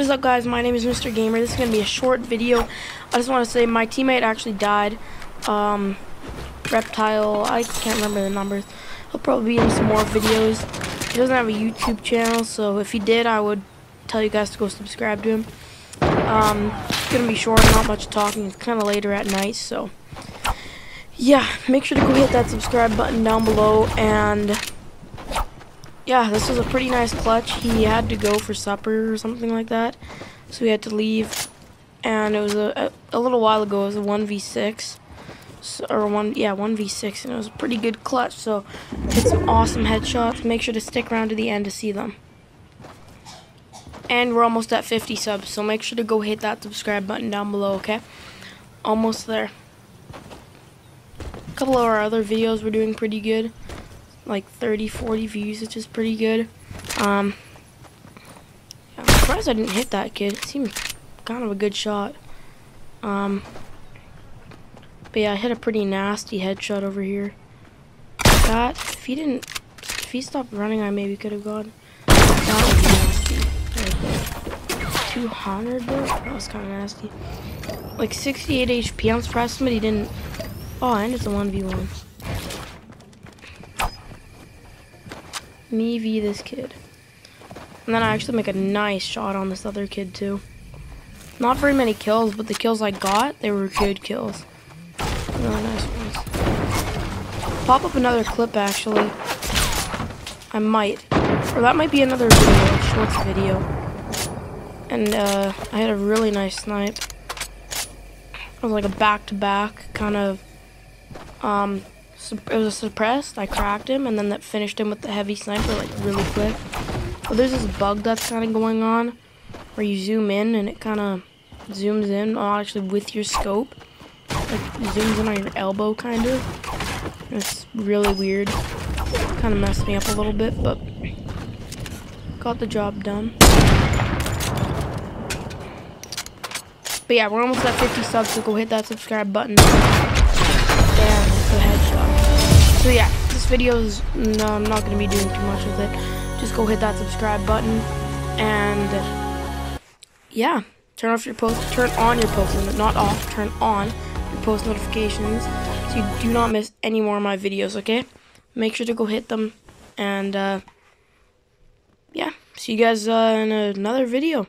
What is up guys, my name is Mr. Gamer. This is going to be a short video. I just want to say my teammate actually died. Um, Reptile, I can't remember the numbers. He'll probably be in some more videos. He doesn't have a YouTube channel, so if he did, I would tell you guys to go subscribe to him. Um, it's going to be short, not much talking. It's kind of later at night, so... Yeah, make sure to go hit that subscribe button down below, and yeah, this was a pretty nice clutch. He had to go for supper or something like that, so we had to leave. And it was a, a, a little while ago. It was a 1v6, so, or one yeah 1v6, and it was a pretty good clutch. So hit some awesome headshots. Make sure to stick around to the end to see them. And we're almost at 50 subs, so make sure to go hit that subscribe button down below. Okay, almost there. A couple of our other videos were doing pretty good like 30, 40 views, which is pretty good. Um, I'm surprised I didn't hit that kid. It seemed kind of a good shot. Um, but yeah, I hit a pretty nasty headshot over here. That, if he didn't, if he stopped running, I maybe could have gone. That nasty. 200, bro? That was kind of nasty. Like 68 HP. I'm surprised somebody didn't. Oh, and it's a 1v1. Me v this kid. And then I actually make a nice shot on this other kid too. Not very many kills, but the kills I got, they were good kills. Really nice ones. Pop up another clip actually. I might. Or that might be another video, shorts video. And uh, I had a really nice snipe. It was like a back-to-back -back kind of um, it was suppressed. I cracked him, and then that finished him with the heavy sniper, like, really quick. But there's this bug that's kind of going on, where you zoom in, and it kind of zooms in, not actually with your scope. Like, zooms in on your elbow, kind of. It's really weird. Kind of messed me up a little bit, but got the job done. But yeah, we're almost at 50 subs, so go hit that subscribe button. Headshot. So yeah, this video is, no, I'm not going to be doing too much with it. Just go hit that subscribe button, and yeah, turn off your post, turn on your post, not off, turn on your post notifications so you do not miss any more of my videos, okay? Make sure to go hit them, and uh, yeah, see you guys uh, in another video.